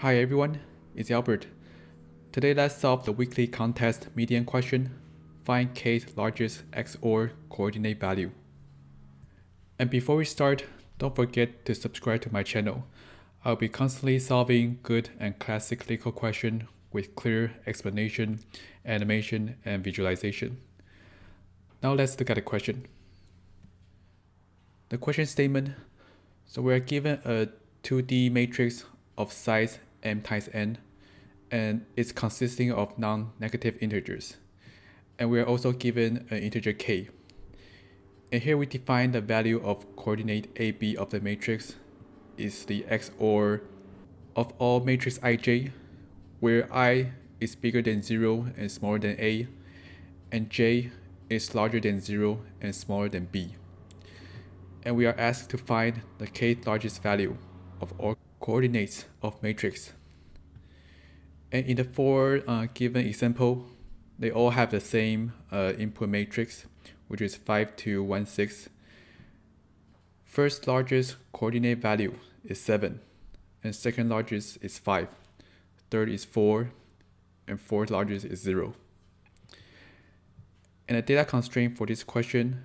Hi everyone, it's Albert. Today let's solve the weekly contest median question. Find k's largest XOR coordinate value. And before we start, don't forget to subscribe to my channel. I'll be constantly solving good and classic LeetCode question with clear explanation, animation, and visualization. Now let's look at the question. The question statement. So we are given a 2D matrix of size m times n, and it's consisting of non-negative integers. And we are also given an integer k. And here we define the value of coordinate AB of the matrix is the XOR of all matrix ij, where i is bigger than 0 and smaller than a, and j is larger than 0 and smaller than b. And we are asked to find the kth largest value of all coordinates of matrix. And in the four uh, given example, they all have the same uh, input matrix, which is 5 to 1, 6. First largest coordinate value is 7, and second largest is 5. Third is 4, and fourth largest is 0. And the data constraint for this question,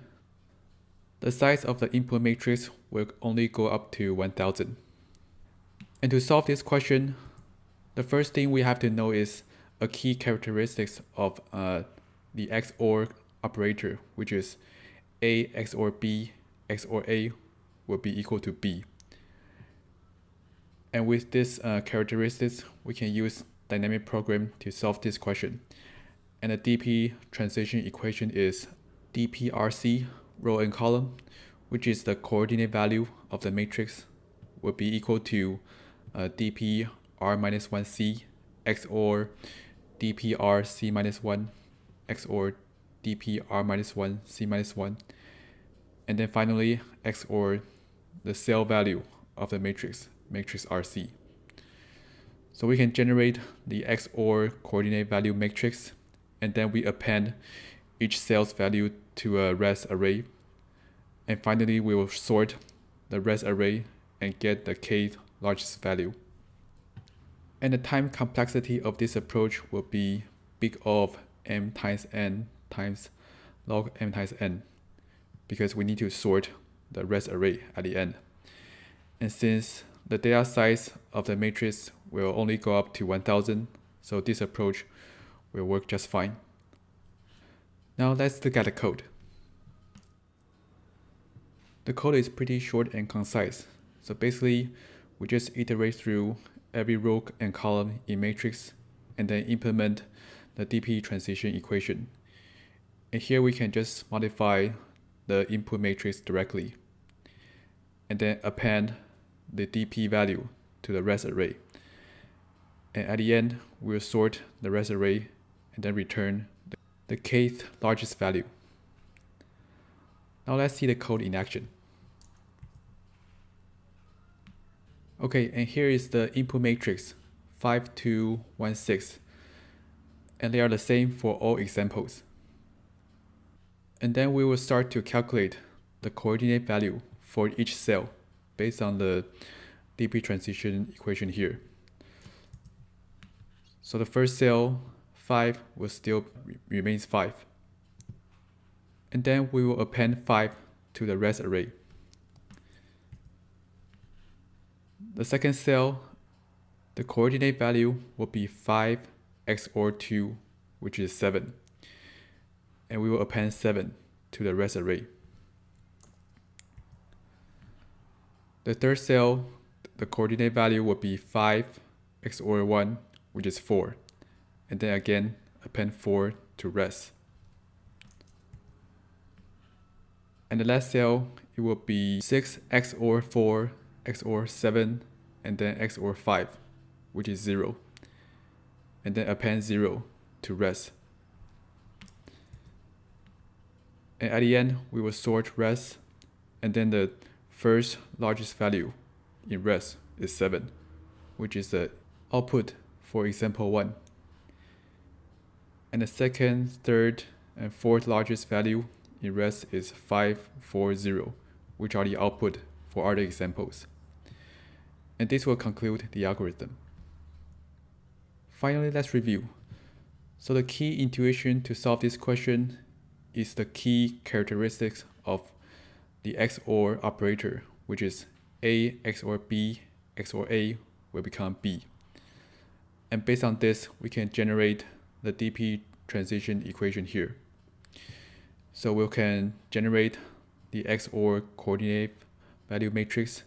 the size of the input matrix will only go up to 1000. And to solve this question, the first thing we have to know is a key characteristics of uh, the XOR operator, which is A XOR B XOR A will be equal to B. And with this uh, characteristics, we can use dynamic program to solve this question. And the DP transition equation is DPRC, row and column, which is the coordinate value of the matrix, will be equal to uh, dp r minus 1c xor dp r c minus 1 xor dp r minus 1 c minus 1 and then finally xor the cell value of the matrix matrix rc so we can generate the xor coordinate value matrix and then we append each cell's value to a res array. And finally we will sort the res array and get the kth largest value. And the time complexity of this approach will be big of m times n times log m times n because we need to sort the res array at the end. And since the data size of the matrix will only go up to 1000, so this approach will work just fine. Now let's look at the code. The code is pretty short and concise. So basically, we just iterate through every row and column in matrix and then implement the DP transition equation. And here we can just modify the input matrix directly and then append the DP value to the res array. And at the end, we'll sort the res array and then return the kth largest value. Now let's see the code in action. Okay, and here is the input matrix 5216 and they are the same for all examples. And then we will start to calculate the coordinate value for each cell based on the DP transition equation here. So the first cell 5 will still remains 5. And then we will append 5 to the res array. The second cell, the coordinate value will be 5 XOR 2, which is 7. And we will append 7 to the res array. The third cell, the coordinate value will be 5 XOR 1, which is 4. And then again, append 4 to res. And the last cell, it will be 6 XOR 4 XOR 7 and then XOR 5, which is 0. And then append 0 to res. And at the end, we will sort res, and then the first largest value in res is 7, which is the output for example 1. And the second, third, and fourth largest value in res is 5, 4, 0, which are the output for other examples and this will conclude the algorithm. finally, let's review. So the key intuition to solve this question is the key characteristics of the XOR operator, which is A XOR B XOR A will become B. And based on this, we can generate the DP transition equation here. So we can generate the XOR coordinate value matrix,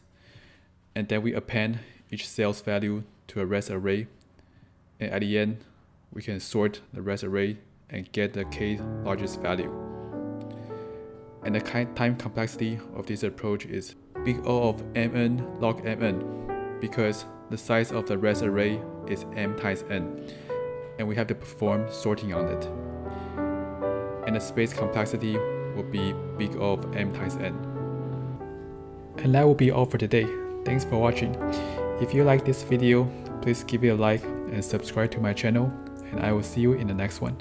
and then we append each sales value to a res array. And at the end, we can sort the res array and get the k largest value. And the time complexity of this approach is big O of mn log mn because the size of the res array is m times n and we have to perform sorting on it. And the space complexity will be big O of m times n. And that will be all for today. Thanks for watching. If you like this video, please give it a like and subscribe to my channel and I will see you in the next one.